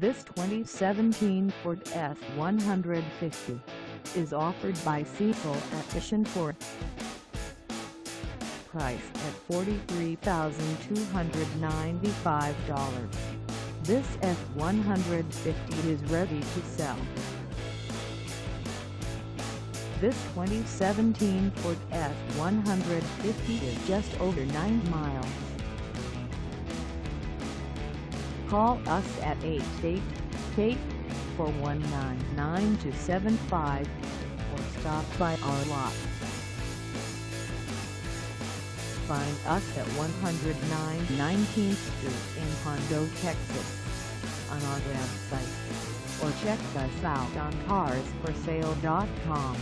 This 2017 Ford F-150 is offered by Cecil Atkission Ford. Price at $43,295. This F-150 is ready to sell. This 2017 Ford F-150 is just over 9 miles. Call us at 888-419-9275 or stop by our lot. Find us at 109 19th Street in Hondo, Texas on our website or check us out on carsforsale.com.